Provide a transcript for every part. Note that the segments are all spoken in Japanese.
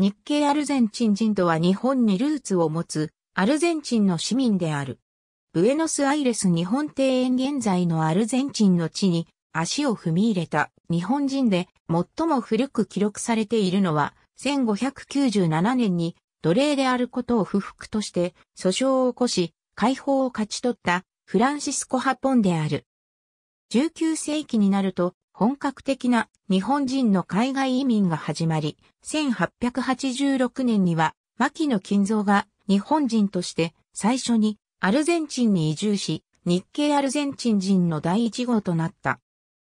日系アルゼンチン人とは日本にルーツを持つアルゼンチンの市民である。ブエノスアイレス日本庭園現在のアルゼンチンの地に足を踏み入れた日本人で最も古く記録されているのは1597年に奴隷であることを不服として訴訟を起こし解放を勝ち取ったフランシスコ・ハポンである。19世紀になると本格的な日本人の海外移民が始まり、1886年には牧野金蔵が日本人として最初にアルゼンチンに移住し、日系アルゼンチン人の第一号となった。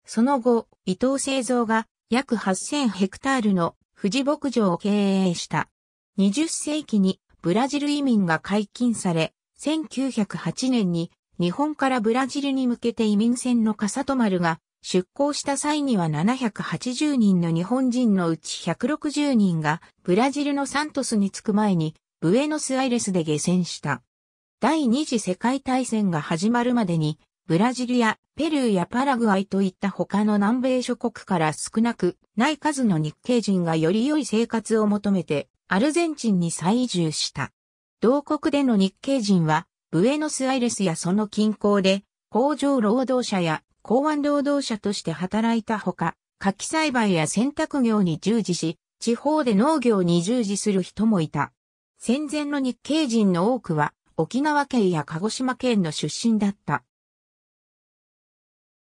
その後、伊藤製造が約8000ヘクタールの富士牧場を経営した。20世紀にブラジル移民が解禁され、1908年に日本からブラジルに向けて移民船の笠戸丸が出港した際には780人の日本人のうち160人がブラジルのサントスに着く前にブエノスアイレスで下船した。第二次世界大戦が始まるまでにブラジルやペルーやパラグアイといった他の南米諸国から少なくない数の日系人がより良い生活を求めてアルゼンチンに再移住した。同国での日系人はブエノスアイレスやその近郊で工場労働者や港湾労働者として働いたほか、柿栽培や洗濯業に従事し、地方で農業に従事する人もいた。戦前の日系人の多くは沖縄県や鹿児島県の出身だった。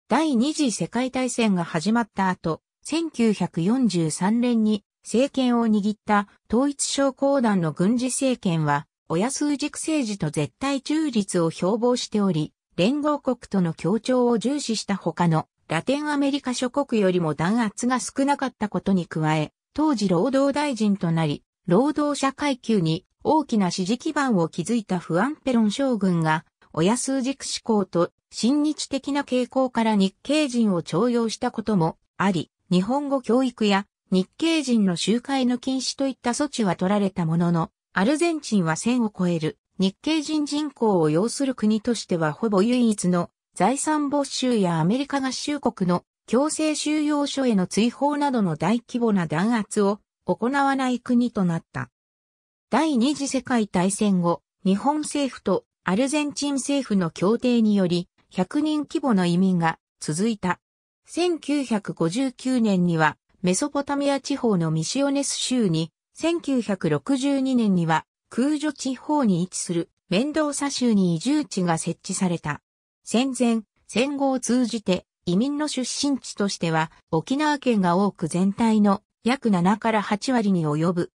第二次世界大戦が始まった後、1943年に政権を握った統一省公団の軍事政権は、親数軸政治と絶対中立を標榜しており、連合国との協調を重視した他のラテンアメリカ諸国よりも弾圧が少なかったことに加え、当時労働大臣となり、労働者階級に大きな支持基盤を築いたフアンペロン将軍が、親数軸思考と親日的な傾向から日系人を徴用したこともあり、日本語教育や日系人の集会の禁止といった措置は取られたものの、アルゼンチンは1000を超える。日系人人口を要する国としてはほぼ唯一の財産没収やアメリカ合衆国の強制収容所への追放などの大規模な弾圧を行わない国となった。第二次世界大戦後、日本政府とアルゼンチン政府の協定により、100人規模の移民が続いた。1959年にはメソポタミア地方のミシオネス州に、1962年には空女地方に位置する面倒サ州に移住地が設置された。戦前、戦後を通じて移民の出身地としては沖縄県が多く全体の約7から8割に及ぶ。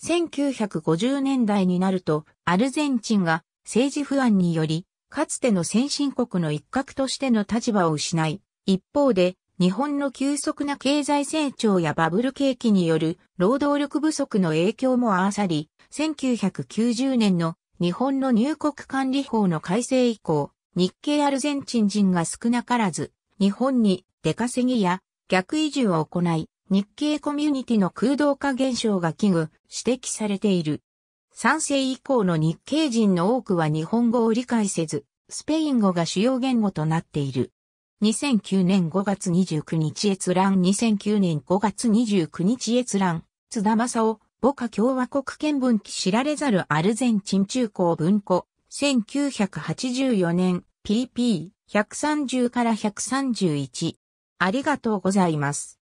1950年代になるとアルゼンチンが政治不安によりかつての先進国の一角としての立場を失い、一方で、日本の急速な経済成長やバブル景気による労働力不足の影響も合わさり、1990年の日本の入国管理法の改正以降、日系アルゼンチン人が少なからず、日本に出稼ぎや逆移住を行い、日系コミュニティの空洞化現象が危惧、指摘されている。3世以降の日系人の多くは日本語を理解せず、スペイン語が主要言語となっている。2009年5月29日閲覧2009年5月29日閲覧。津田正夫母家共和国見聞記知られざるアルゼンチン中高文庫。1984年 pp130 から131ありがとうございます。